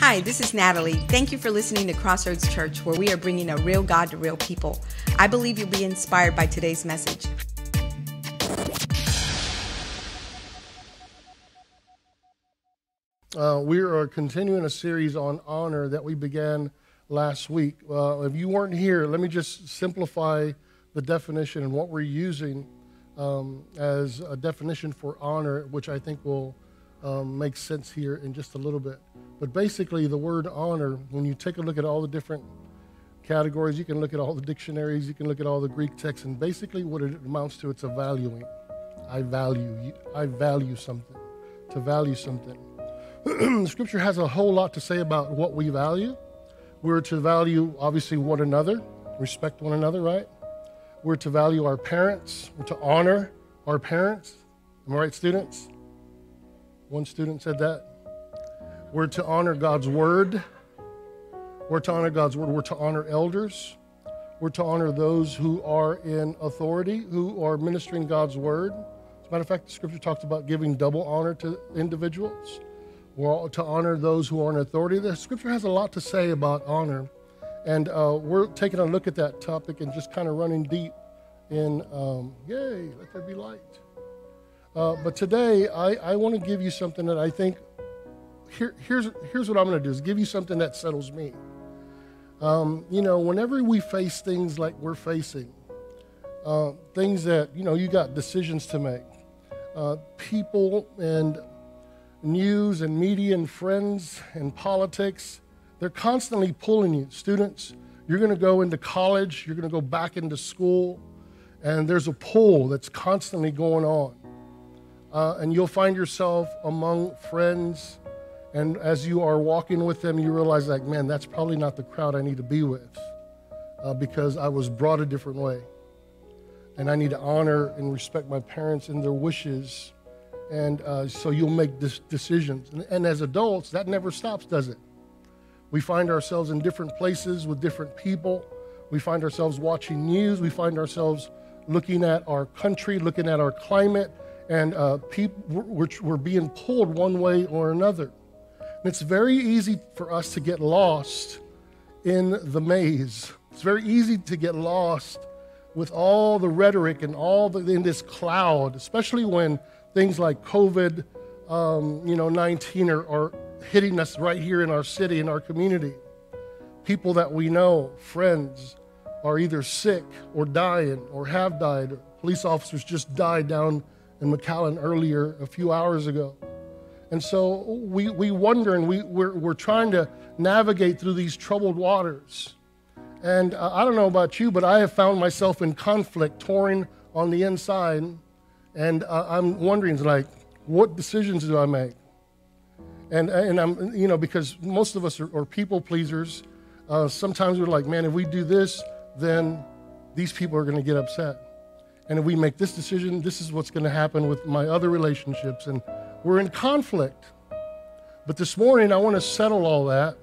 Hi, this is Natalie. Thank you for listening to Crossroads Church, where we are bringing a real God to real people. I believe you'll be inspired by today's message. Uh, we are continuing a series on honor that we began last week. Uh, if you weren't here, let me just simplify the definition and what we're using um, as a definition for honor, which I think will um, make sense here in just a little bit. But basically, the word honor, when you take a look at all the different categories, you can look at all the dictionaries, you can look at all the Greek texts, and basically what it amounts to, it's a valuing. I value, I value something, to value something. Scripture has a whole lot to say about what we value. We're to value, obviously, one another, respect one another, right? We're to value our parents. We're to honor our parents. Am I right, students? One student said that. We're to honor God's word. We're to honor God's word. We're to honor elders. We're to honor those who are in authority, who are ministering God's word. As a matter of fact, the scripture talks about giving double honor to individuals. We're to honor those who are in authority. The scripture has a lot to say about honor. And uh, we're taking a look at that topic and just kind of running deep in, um, yay, let there be light. Uh, but today, I, I want to give you something that I think here, here's, here's what I'm going to do is give you something that settles me. Um, you know, whenever we face things like we're facing, uh, things that, you know, you got decisions to make, uh, people and news and media and friends and politics, they're constantly pulling you. Students, you're going to go into college, you're going to go back into school, and there's a pull that's constantly going on. Uh, and you'll find yourself among friends and as you are walking with them, you realize, like, man, that's probably not the crowd I need to be with uh, because I was brought a different way. And I need to honor and respect my parents and their wishes. And uh, so you'll make this decisions. And, and as adults, that never stops, does it? We find ourselves in different places with different people. We find ourselves watching news. We find ourselves looking at our country, looking at our climate, and uh, people, we're, we're being pulled one way or another. And it's very easy for us to get lost in the maze. It's very easy to get lost with all the rhetoric and all the, in this cloud, especially when things like COVID, um, you know, 19 are, are hitting us right here in our city, in our community. People that we know, friends, are either sick or dying or have died. Police officers just died down in McAllen earlier a few hours ago. And so we, we wonder and we, we're, we're trying to navigate through these troubled waters. And uh, I don't know about you, but I have found myself in conflict, touring on the inside. And uh, I'm wondering, like, what decisions do I make? And, and I'm, you know, because most of us are, are people pleasers. Uh, sometimes we're like, man, if we do this, then these people are going to get upset. And if we make this decision, this is what's going to happen with my other relationships. And we're in conflict. But this morning, I want to settle all that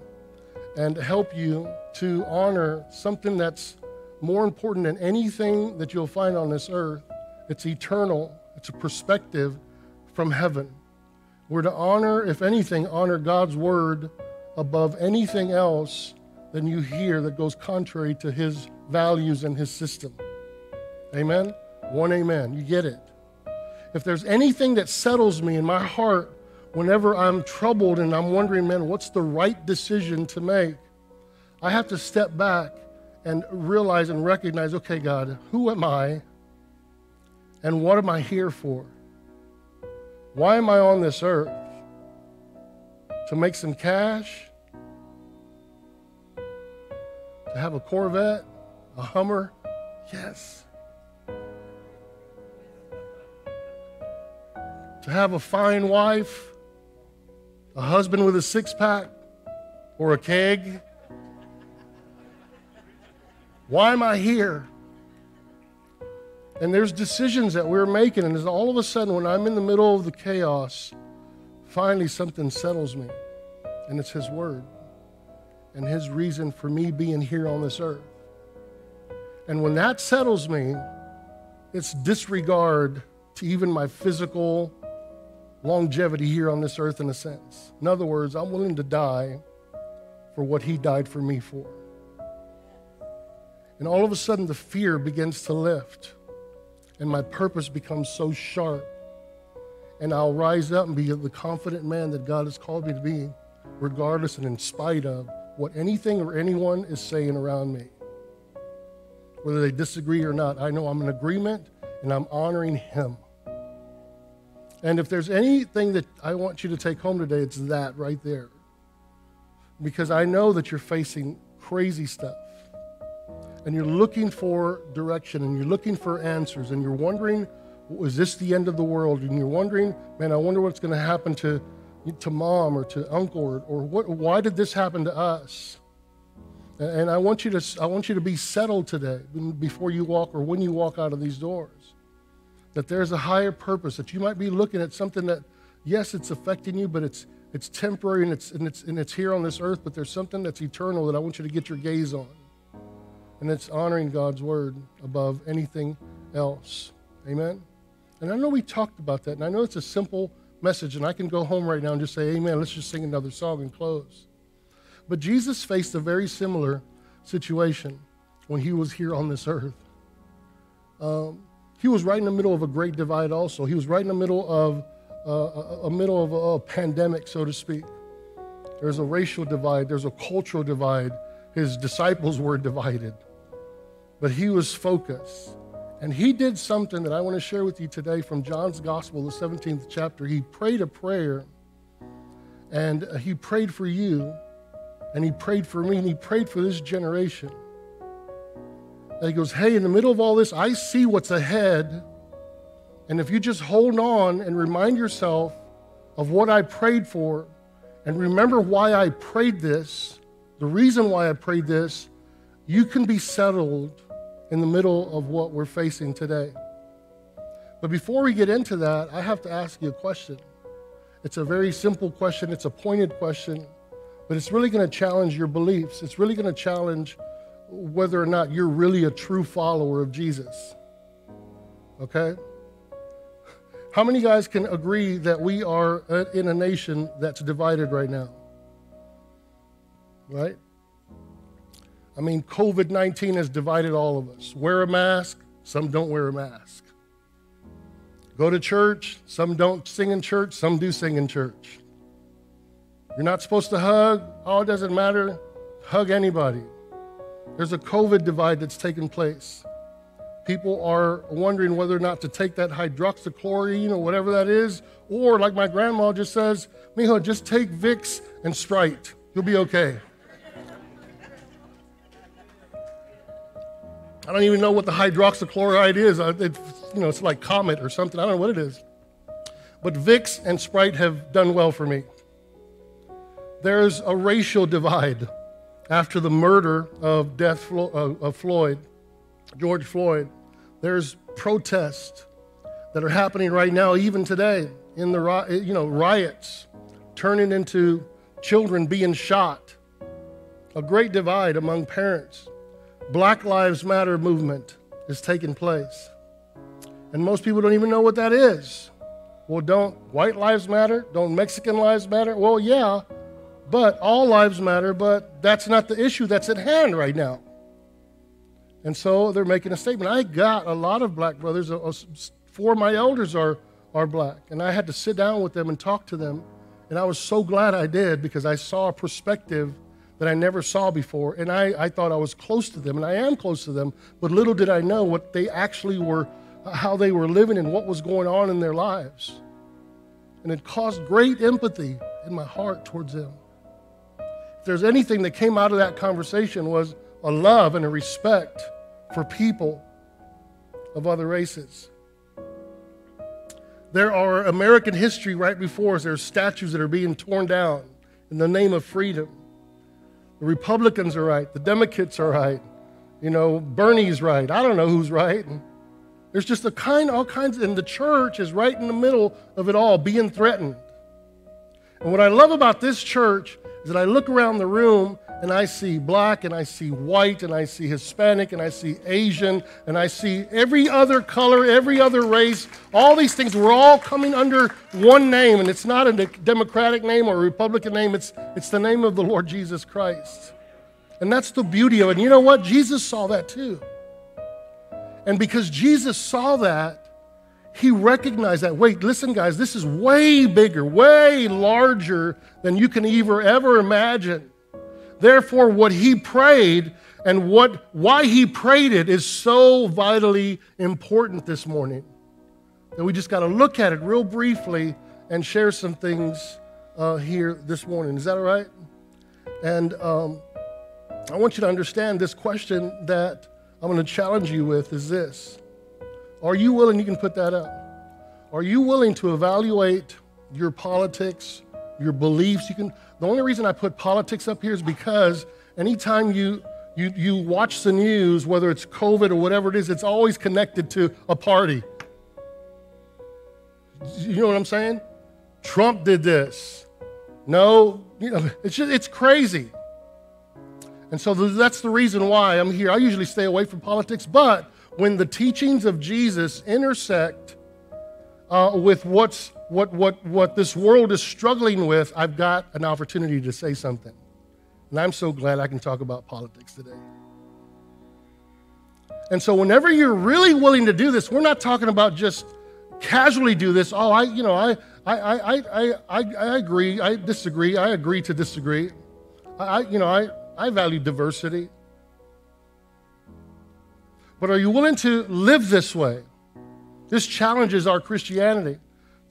and help you to honor something that's more important than anything that you'll find on this earth. It's eternal, it's a perspective from heaven. We're to honor, if anything, honor God's word above anything else than you hear that goes contrary to his values and his system. Amen? One amen. You get it if there's anything that settles me in my heart whenever I'm troubled and I'm wondering, man, what's the right decision to make? I have to step back and realize and recognize, okay, God, who am I? And what am I here for? Why am I on this earth? To make some cash? To have a Corvette? A Hummer? Yes. To have a fine wife, a husband with a six pack, or a keg? Why am I here? And there's decisions that we're making, and all of a sudden, when I'm in the middle of the chaos, finally something settles me, and it's His Word and His reason for me being here on this earth. And when that settles me, it's disregard to even my physical longevity here on this earth in a sense. In other words, I'm willing to die for what he died for me for. And all of a sudden, the fear begins to lift, and my purpose becomes so sharp. And I'll rise up and be the confident man that God has called me to be, regardless and in spite of what anything or anyone is saying around me. Whether they disagree or not, I know I'm in agreement and I'm honoring Him. And if there's anything that I want you to take home today, it's that right there. Because I know that you're facing crazy stuff. And you're looking for direction and you're looking for answers and you're wondering, is this the end of the world? And you're wondering, man, I wonder what's going to happen to, to mom or to uncle or, or what, why did this happen to us? And I want, you to, I want you to be settled today before you walk or when you walk out of these doors that there's a higher purpose, that you might be looking at something that, yes, it's affecting you, but it's, it's temporary and it's, and, it's, and it's here on this earth, but there's something that's eternal that I want you to get your gaze on. And it's honoring God's word above anything else. Amen? And I know we talked about that, and I know it's a simple message, and I can go home right now and just say, Amen. Let's just sing another song and close. But Jesus faced a very similar situation when he was here on this earth. Um, he was right in the middle of a great divide also. He was right in the middle of uh, a, a middle of a, a pandemic, so to speak. There's a racial divide, there's a cultural divide. His disciples were divided, but he was focused. And he did something that I want to share with you today from John's Gospel, the 17th chapter. He prayed a prayer, and he prayed for you, and he prayed for me, and he prayed for this generation. And he goes, Hey, in the middle of all this, I see what's ahead. And if you just hold on and remind yourself of what I prayed for, and remember why I prayed this, the reason why I prayed this, you can be settled in the middle of what we're facing today. But before we get into that, I have to ask you a question. It's a very simple question, it's a pointed question, but it's really going to challenge your beliefs. It's really going to challenge whether or not you're really a true follower of Jesus. Okay? How many guys can agree that we are in a nation that's divided right now? Right? I mean, COVID 19 has divided all of us. Wear a mask, some don't wear a mask. Go to church, some don't sing in church, some do sing in church. You're not supposed to hug, oh, it doesn't matter. Hug anybody. There's a COVID divide that's taken place. People are wondering whether or not to take that hydroxychloroquine or whatever that is, or like my grandma just says, Mijo, just take Vicks and Sprite. You'll be okay. I don't even know what the hydroxychloride is. It, you know, it's like Comet or something. I don't know what it is. But Vicks and Sprite have done well for me. There's a racial divide after the murder of, death, of Floyd, George Floyd, there's protests that are happening right now, even today, in the you know riots, turning into children being shot. A great divide among parents. Black Lives Matter movement is taking place. And most people don't even know what that is. Well, don't white lives matter? Don't Mexican lives matter? Well, yeah, but all lives matter, but that's not the issue that's at hand right now. And so they're making a statement. I got a lot of black brothers. Uh, uh, four of my elders are, are black. And I had to sit down with them and talk to them. And I was so glad I did because I saw a perspective that I never saw before. And I, I thought I was close to them, and I am close to them. But little did I know what they actually were, how they were living, and what was going on in their lives. And it caused great empathy in my heart towards them there's anything that came out of that conversation was a love and a respect for people of other races. There are American history right before us. There's statues that are being torn down in the name of freedom. The Republicans are right. The Democrats are right. You know, Bernie's right. I don't know who's right. There's just a kind, all kinds, and the church is right in the middle of it all, being threatened. And what I love about this church is that I look around the room and I see black, and I see white, and I see Hispanic, and I see Asian, and I see every other color, every other race, all these things, we're all coming under one name, and it's not a Democratic name or a Republican name, it's, it's the name of the Lord Jesus Christ. And that's the beauty of it. And you know what? Jesus saw that too. And because Jesus saw that, he recognized that. Wait, listen, guys, this is way bigger, way larger than you can ever, ever imagine. Therefore, what he prayed and what, why he prayed it is so vitally important this morning that we just got to look at it real briefly and share some things uh, here this morning. Is that all right? And um, I want you to understand this question that I'm going to challenge you with is this Are you willing? You can put that up. Are you willing to evaluate your politics, your beliefs? You can. The only reason I put politics up here is because anytime you you, you watch the news, whether it's COVID or whatever it is, it's always connected to a party. You know what I'm saying? Trump did this. No, you know, it's just, it's crazy. And so that's the reason why I'm here. I usually stay away from politics, but when the teachings of Jesus intersect uh, with what's, what, what, what this world is struggling with, I've got an opportunity to say something. And I'm so glad I can talk about politics today. And so, whenever you're really willing to do this, we're not talking about just casually do this. Oh, I, you know, I, I, I, I, I, I agree. I disagree. I agree to disagree. I, you know, I, I value diversity. But are you willing to live this way? This challenges our Christianity.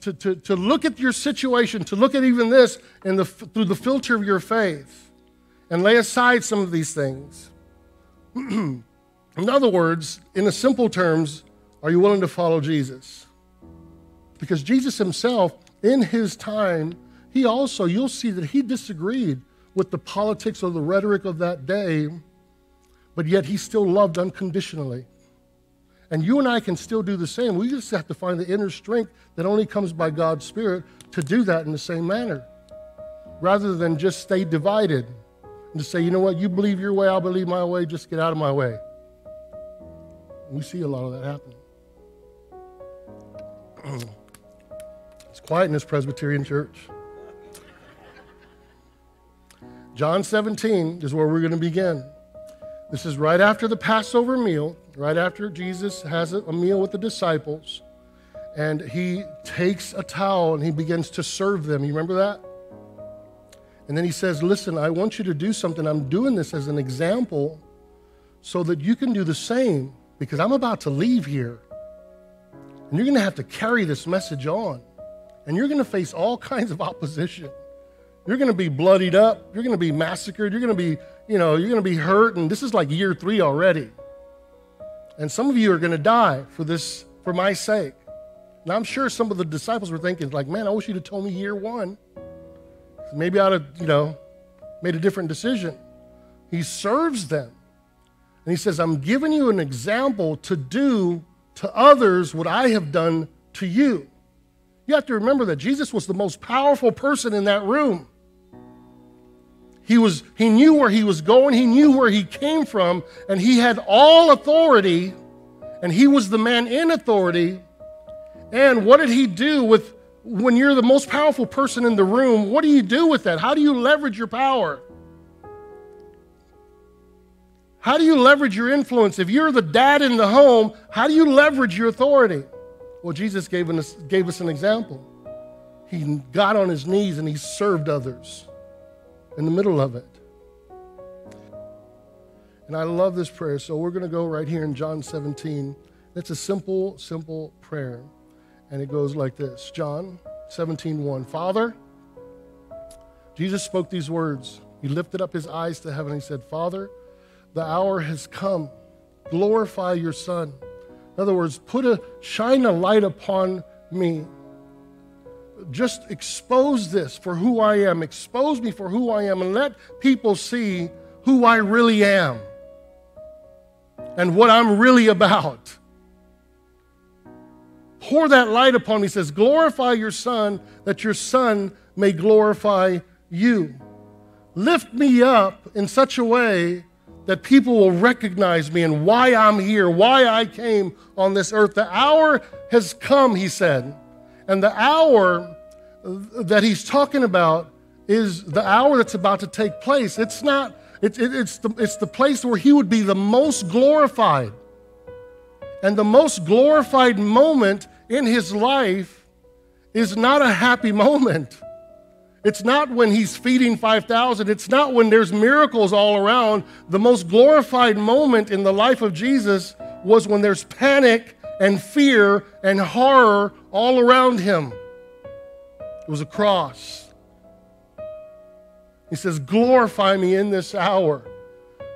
To, to, to look at your situation, to look at even this in the, through the filter of your faith, and lay aside some of these things. in other words, in the simple terms, are you willing to follow Jesus? Because Jesus himself, in his time, he also, you'll see that he disagreed with the politics or the rhetoric of that day, but yet he still loved unconditionally. And you and I can still do the same. We just have to find the inner strength that only comes by God's Spirit to do that in the same manner, rather than just stay divided and to say, you know what, you believe your way, I'll believe my way, just get out of my way. We see a lot of that happen. it's quiet in this Presbyterian church. John 17 is where we're going to begin. This is right after the Passover meal right after Jesus has a meal with the disciples, and he takes a towel and he begins to serve them. You remember that? And then he says, Listen, I want you to do something. I'm doing this as an example so that you can do the same because I'm about to leave here. And you're going to have to carry this message on. And you're going to face all kinds of opposition. You're going to be bloodied up. You're going to be massacred. You're going to be, you know, you're going to be hurt. And this is like year three already. And some of you are going to die for this, for my sake. Now, I'm sure some of the disciples were thinking, like, man, I wish you'd have told me year one. Maybe I'd have, you know, made a different decision. He serves them. And he says, I'm giving you an example to do to others what I have done to you. You have to remember that Jesus was the most powerful person in that room. He, was, he knew where he was going, he knew where he came from, and he had all authority, and he was the man in authority. And what did he do with when you're the most powerful person in the room? What do you do with that? How do you leverage your power? How do you leverage your influence? If you're the dad in the home, how do you leverage your authority? Well, Jesus gave us, gave us an example. He got on his knees and he served others in the middle of it. And I love this prayer. So we're going to go right here in John 17. It's a simple, simple prayer. And it goes like this John 17, 1. Father, Jesus spoke these words. He lifted up his eyes to heaven. He said, Father, the hour has come. Glorify your Son. In other words, put a shine a light upon me just expose this for who I am. Expose me for who I am and let people see who I really am and what I'm really about. Pour that light upon me. He says, Glorify your Son, that your Son may glorify you. lift me up in such a way that people will recognize me and why I'm here, why I came on this earth. The hour has come, he said. And the hour that he's talking about is the hour that's about to take place. It's not, it, it, it's, the, it's the place where he would be the most glorified. And the most glorified moment in his life is not a happy moment. It's not when he's feeding 5,000. It's not when there's miracles all around. The most glorified moment in the life of Jesus was when there's panic and fear and horror all around him. It was a cross. He says, Glorify me in this hour.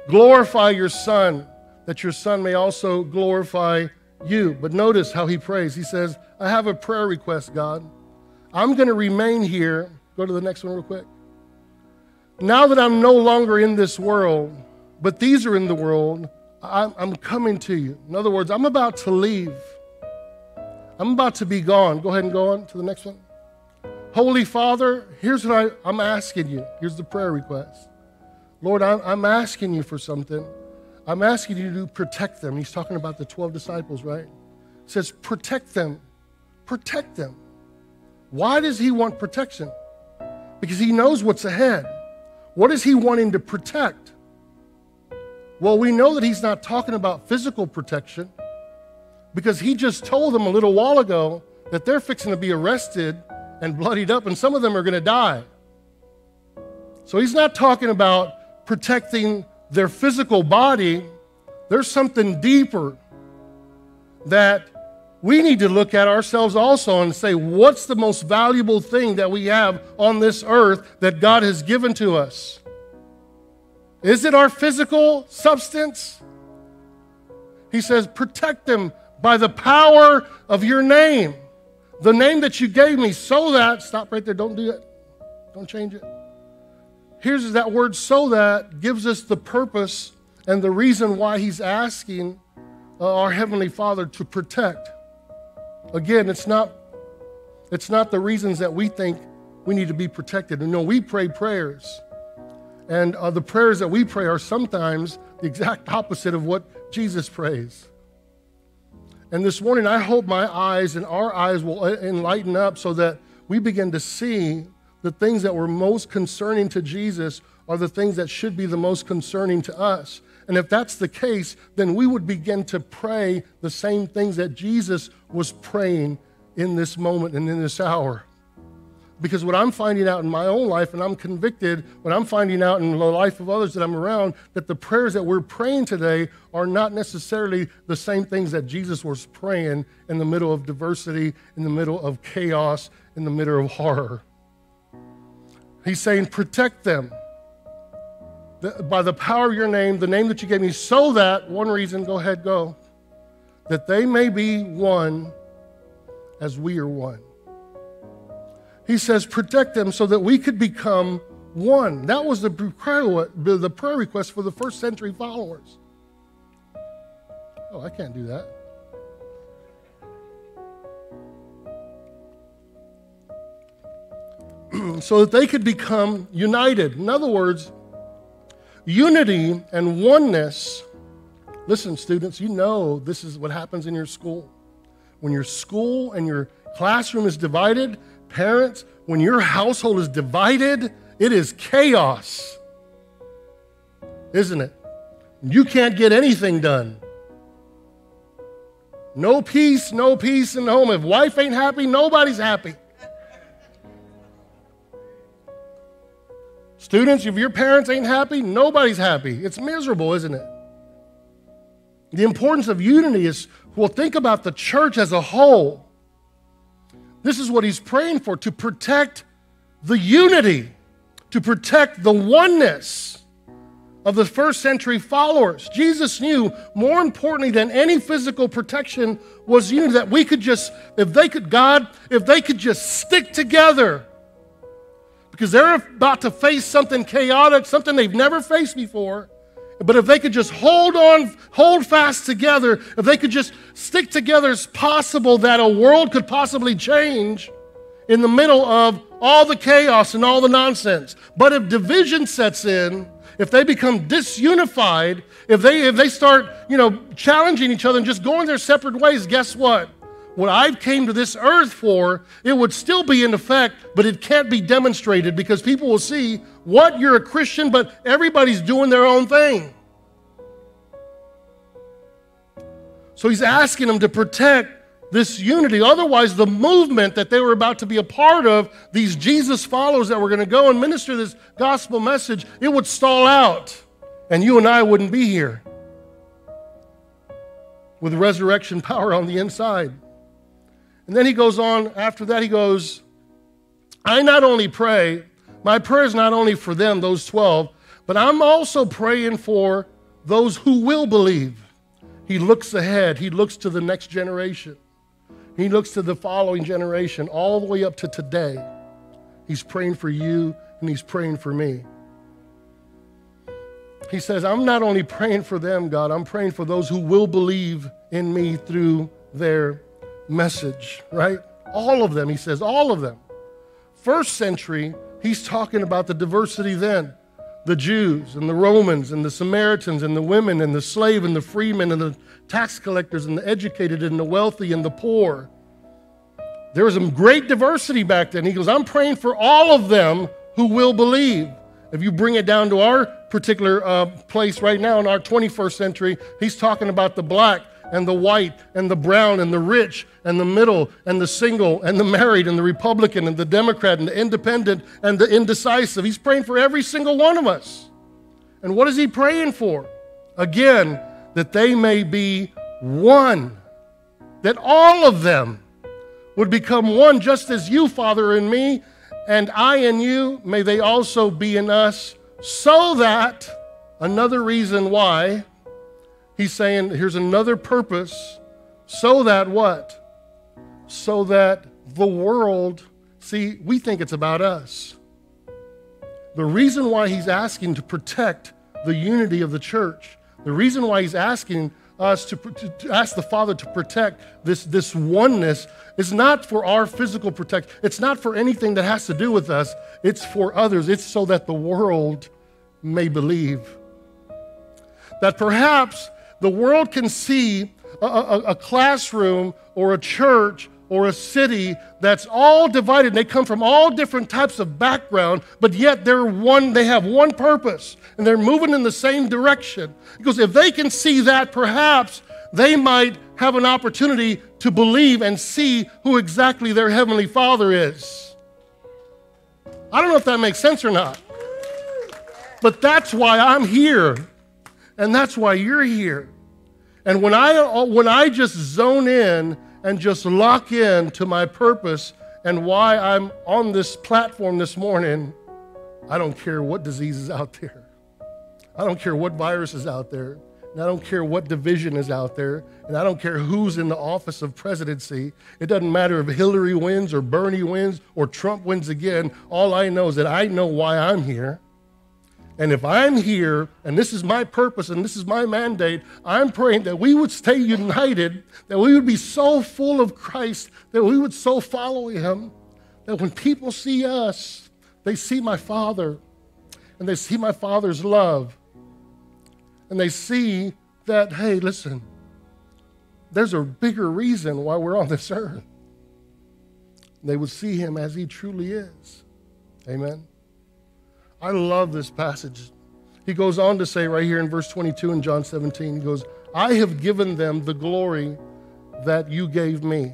Glorify your Son, that your Son may also glorify you. But notice how he prays. He says, I have a prayer request, God. I'm going to remain here Go to the next one real quick. Now that I'm no longer in this world, but these are in the world, I'm, I'm coming to you. In other words, I'm about to leave. I'm about to be gone. Go ahead and go on to the next one. Holy Father, here's what I, am asking you. Here's the prayer request. Lord, I'm, I'm asking you for something. I'm asking you to protect them. He's talking about the 12 disciples, right? Says, protect them. Protect them. Why does he want protection? because he knows what's ahead. What is he wanting to protect? Well, we know that he's not talking about physical protection because he just told them a little while ago that they're fixing to be arrested and bloodied up, and some of them are going to die. So he's not talking about protecting their physical body. There's something deeper that we need to look at ourselves also and say, what's the most valuable thing that we have on this earth that God has given to us? Is it our physical substance? He says, protect them by the power of your name, the name that you gave me, so that, stop right there, don't do it, don't change it. Here's that word, so that, gives us the purpose and the reason why he's asking uh, our Heavenly Father to protect. Again, it's not, it's not the reasons that we think we need to be protected. No, we pray prayers. And uh, the prayers that we pray are sometimes the exact opposite of what Jesus prays. And this morning, I hope my eyes and our eyes will enlighten up so that we begin to see the things that were most concerning to Jesus are the things that should be the most concerning to us. And if that's the case, then we would begin to pray the same things that Jesus was praying in this moment and in this hour. Because what I'm finding out in my own life, and I'm convicted, what I'm finding out in the life of others that I'm around, that the prayers that we're praying today are not necessarily the same things that Jesus was praying in the middle of diversity, in the middle of chaos, in the middle of horror. He's saying, protect them by the power of your name, the name that you gave me, so that, one reason, go ahead, go, that they may be one as we are one. He says, protect them so that we could become one. That was the prayer, request for the first century followers. Oh, I can't do that. so that they could become united. In other words, Unity and oneness. Listen, students, you know this is what happens in your school. When your school and your classroom is divided, parents, when your household is divided, it is chaos. Isn't it? You can't get anything done. No peace, no peace in the home. If wife ain't happy, nobody's happy. Students, if your parents ain't happy, nobody's happy. It's miserable, isn't it? The importance of unity is, well, think about the church as a whole. This is what he's praying for to protect the unity, to protect the oneness of the first century followers. Jesus knew more importantly than any physical protection was unity that we could just, if they could, God, if they could just stick together because they're about to face something chaotic, something they've never faced before. But if they could just hold on, hold fast together, if they could just stick together, it's possible that a world could possibly change in the middle of all the chaos and all the nonsense. But if division sets in, if they become disunified, if they if they start, you know, challenging each other and just going their separate ways, guess what? What I've came to this earth for, it would still be in effect, but it can't be demonstrated because people will see what you're a Christian, but everybody's doing their own thing. So he's asking them to protect this unity. Otherwise, the movement that they were about to be a part of, these Jesus followers that were going to go and minister this gospel message, it would stall out. And you and I wouldn't be here with resurrection power on the inside. And then he goes on, after that, he goes, I not only pray, my prayer is not only for them, those 12, but I'm also praying for those who will believe. He looks ahead, he looks to the next generation. He looks to the following generation, all the way up to today. He's praying for you and he's praying for me. He says, I'm not only praying for them, God, I'm praying for those who will believe in me through their message, right? All of them, he says, all of them. First century, he's talking about the diversity then the Jews and the Romans and the Samaritans and the women and the slave and the freemen and the tax collectors and the educated and the wealthy and the poor. There was some great diversity back then. He goes, I'm praying for all of them who will believe. If you bring it down to our particular uh, place right now in our 21st century, he's talking about the black and the white and the brown and the rich and the middle and the single and the married and the Republican and the Democrat and the independent and the indecisive. He's praying for every single one of us. And what is he praying for? Again, that they may be one, that all of them would become one, just as you, Father, in me, and I in you, may they also be in us, so that, another reason why, he's saying, here's another purpose, so that what? So that the world, see, we think it's about us. The reason why he's asking to protect the unity of the church the reason why he's asking us to, to, to, ask the Father to protect this, this oneness is not for our physical protection. It's not for anything that has to do with us. It's for others. It's so that the world may believe. That perhaps the world can see a, a, a classroom or a church or a city that's all divided. They come from all different types of background, but yet they're one, they have one purpose and they're moving in the same direction. Because if they can see that, perhaps they might have an opportunity to believe and see who exactly their Heavenly Father is. I don't know if that makes sense or not. But that's why I'm here. And that's why you're here. And when I, when I just zone in and just lock in to my purpose and why I'm on this platform this morning, I don't care what disease is out there. I don't care what virus is out there. And I don't care what division is out there. And I don't care who's in the office of presidency. It doesn't matter if Hillary wins or Bernie wins or Trump wins again. All I know is that I know why I'm here. And if I'm here, and this is my purpose and this is my mandate, I'm praying that we would stay united, that we would be so full of Christ, that we would so follow Him, that when people see us, they see my Father, and they see my Father's love, and they see that, hey, listen, there's a bigger reason why we're on this earth. They would see Him as He truly is. Amen. I love this passage. He goes on to say right here in verse 22 in John 17, he goes, I have given them the glory that you gave me,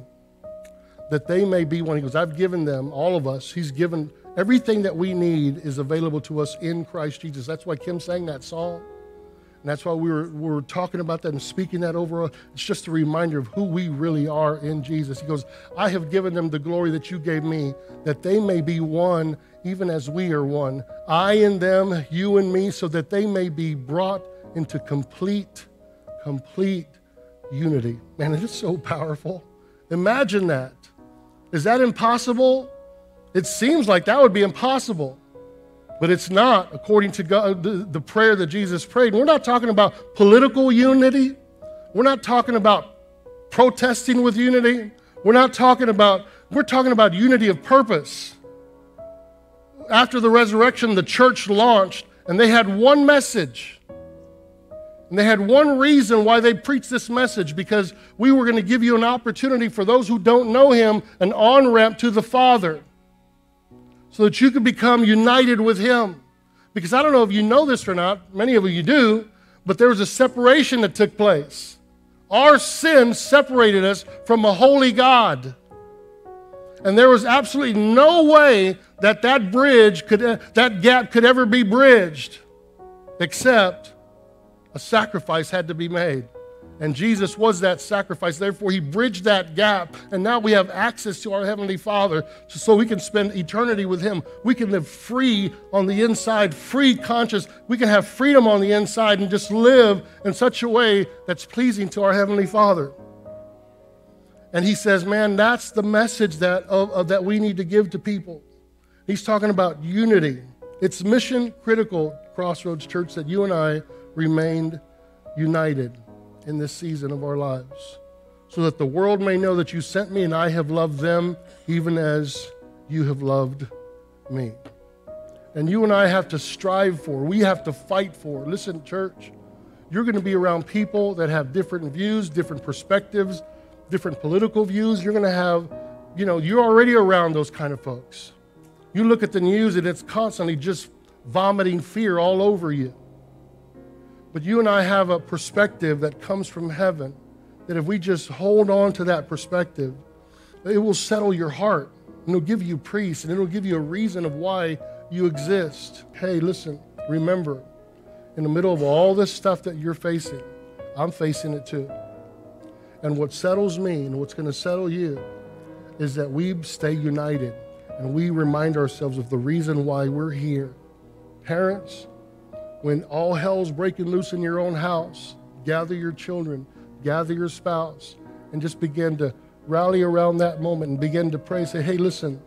that they may be one. He goes, I've given them, all of us, He's given everything that we need is available to us in Christ Jesus. That's why Kim sang that song. And that's why we were, we were talking about that and speaking that over. It's just a reminder of who we really are in Jesus. He goes, I have given them the glory that you gave me, that they may be one, even as we are one. I and them, you and me, so that they may be brought into complete, complete unity. Man, it is so powerful. Imagine that. Is that impossible? It seems like that would be impossible. But it's not according to God, the, the prayer that Jesus prayed. We're not talking about political unity. We're not talking about protesting with unity. We're not talking about, we're talking about unity of purpose. after the resurrection, the church launched, and they had one message. And they had one reason why they preached this message because we were going to give you an opportunity for those who don't know Him, an on ramp to the Father, so that you could become united with Him. Because I don't know if you know this or not, many of you do, but there was a separation that took place. Our sin separated us from a holy God. And there was absolutely no way that that bridge could, uh, that gap could ever be bridged except a sacrifice had to be made. And Jesus was that sacrifice. Therefore, he bridged that gap. And now we have access to our Heavenly Father so we can spend eternity with Him. We can live free on the inside, free conscious. We can have freedom on the inside and just live in such a way that's pleasing to our Heavenly Father. And he says, man, that's the message that, of, of, that we need to give to people. He's talking about unity. It's mission critical, Crossroads Church, that you and I remained united in this season of our lives, so that the world may know that you sent me and I have loved them even as you have loved me. And you and I have to strive for, we have to fight for. Listen, church, you're going to be around people that have different views, different perspectives, different political views. You're going to have, you know, you're already around those kind of folks. You look at the news and it's constantly just vomiting fear all over you. But you and I have a perspective that comes from heaven that if we just hold on to that perspective, it will settle your heart and it'll give you peace and it'll give you a reason of why you exist. Hey, listen, remember, in the middle of all this stuff that you're facing, I'm facing it too. And what settles me and what's going to settle you is that we stay united and we remind ourselves of the reason why we're here. Parents, when all hell's breaking loose in your own house, gather your children, gather your spouse, and just begin to rally around that moment and begin to pray. Say, hey, listen,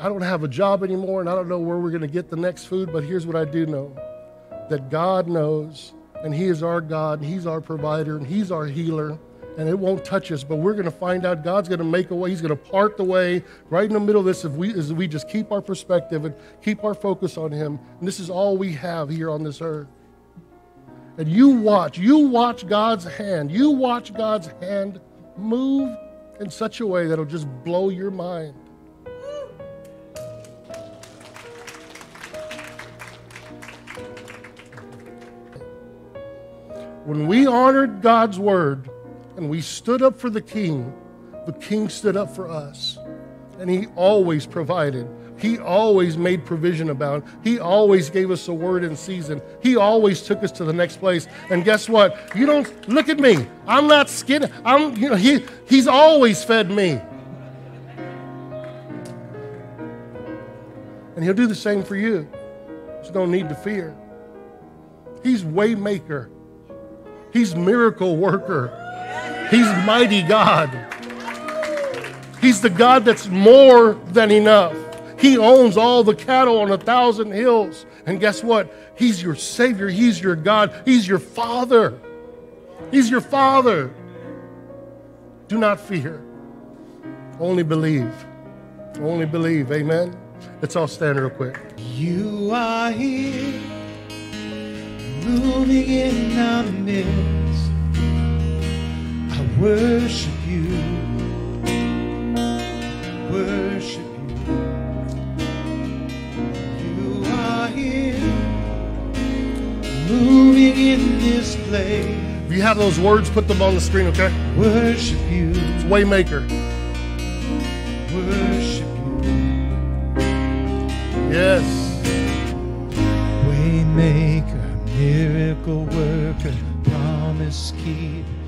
I don't have a job anymore and I don't know where we're going to get the next food, but here's what I do know that God knows, and He is our God, and He's our provider, and He's our healer and it won't touch us. But we're going to find out God's going to make a way. He's going to part the way right in the middle of this if we, we just keep our perspective and keep our focus on Him. And this is all we have here on this earth. And you watch, you watch God's hand, you watch God's hand move in such a way that'll just blow your mind. When we honored God's word, and we stood up for the king, the king stood up for us. And he always provided. He always made provision about. He always gave us a word in season. He always took us to the next place. And guess what? You don't look at me. I'm not skinny. I'm you know he he's always fed me. And he'll do the same for you. There's no need to fear. He's waymaker. He's miracle worker. He's mighty God. He's the God that's more than enough. He owns all the cattle on a thousand hills. And guess what? He's your Savior. He's your God. He's your Father. He's your Father. Do not fear. Only believe. Only believe. Amen. Let's all stand real quick. You are here, moving in our midst worship you, worship you. You are here, moving in this place. If you have those words, put them on the screen, okay? Worship you. It's Waymaker. Worship you. Yes. Waymaker, miracle worker, promise keeper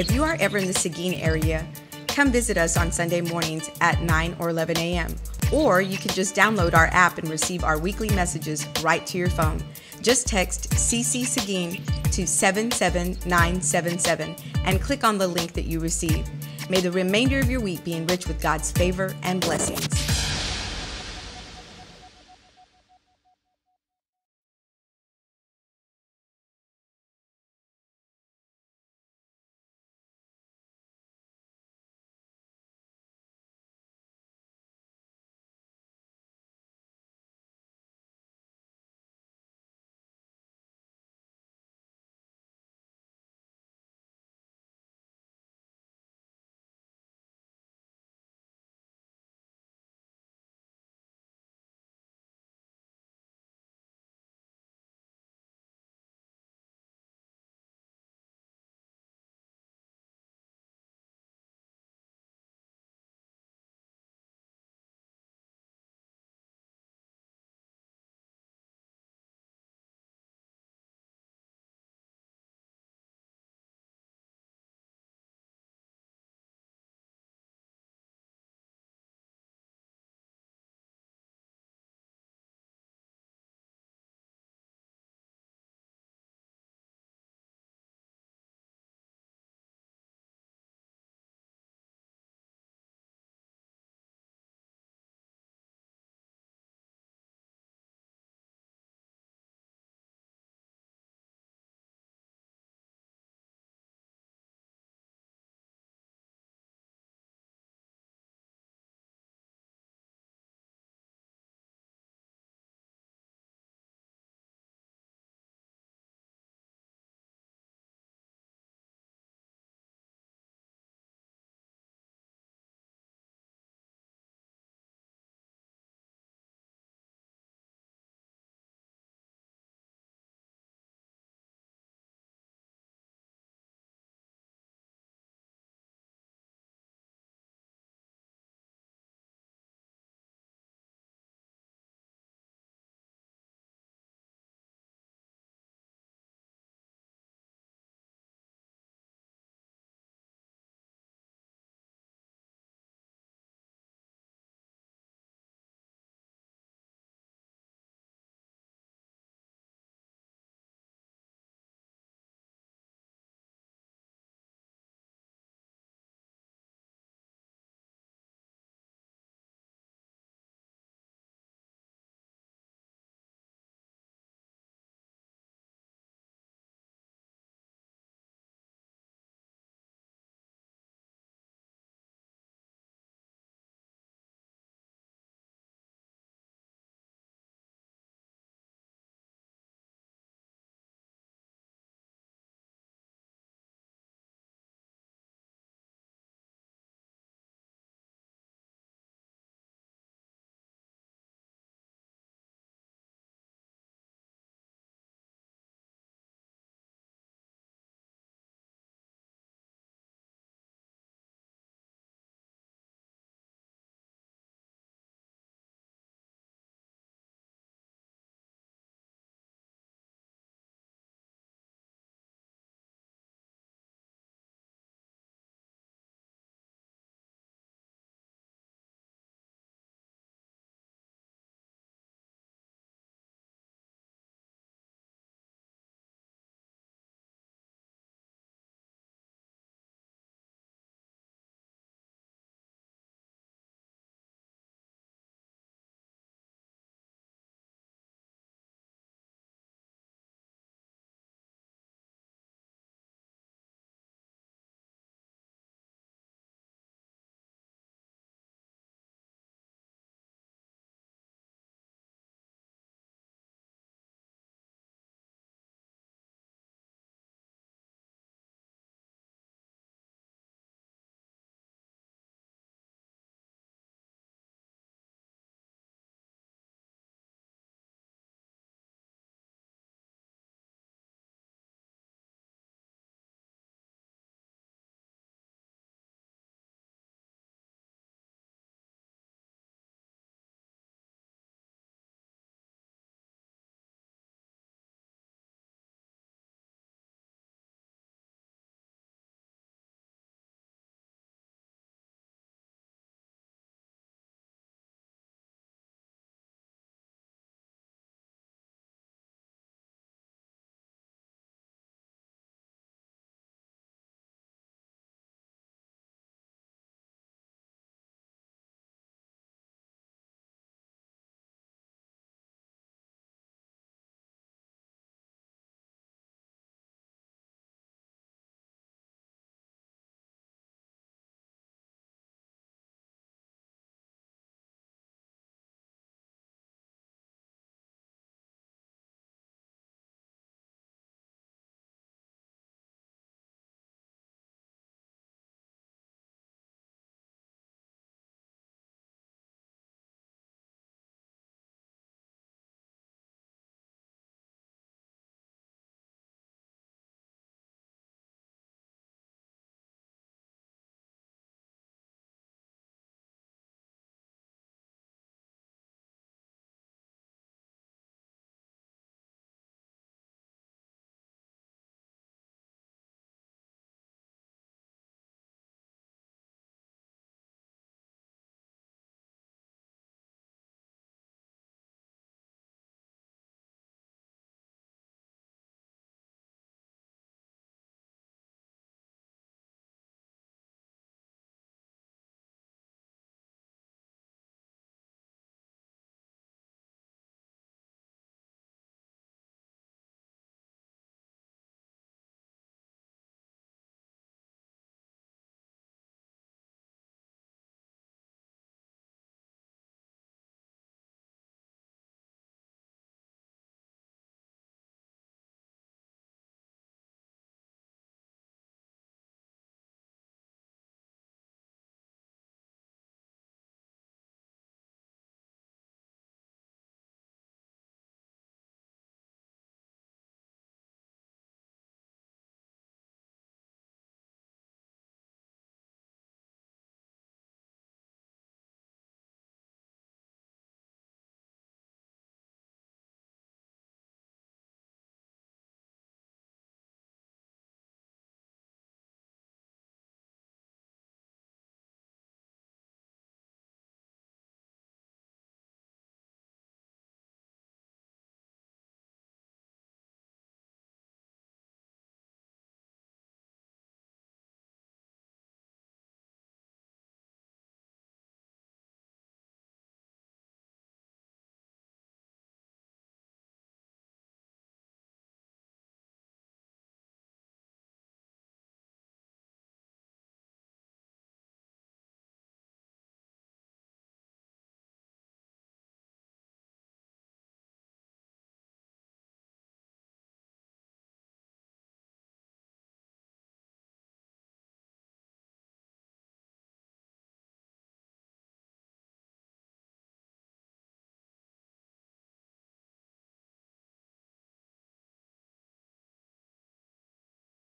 If you are ever in the Seguin area, come visit us on Sunday mornings at 9 or 11 a.m. Or you can just download our app and receive our weekly messages right to your phone. Just text CC Seguin to 77977 and click on the link that you receive. May the remainder of your week be enriched with God's favor and blessings.